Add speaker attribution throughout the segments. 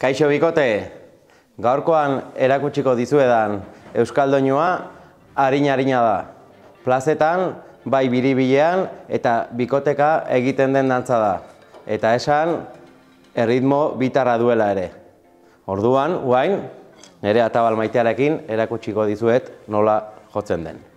Speaker 1: Kaixo bikote, gaurkoan erakutsiko dizuedan Euskaldoinua harina-harina da. Plazetan, bai biribilean eta bikoteka egiten den dantza da. Eta esan, erritmo bitarra duela ere. Orduan, guain, nire atabal maitearekin erakutsiko dizuet nola jotzen den.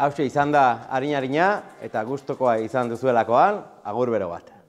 Speaker 1: Hauxe izan da harina-harina eta gustokoa izan duzuelakoan, agur bero bat.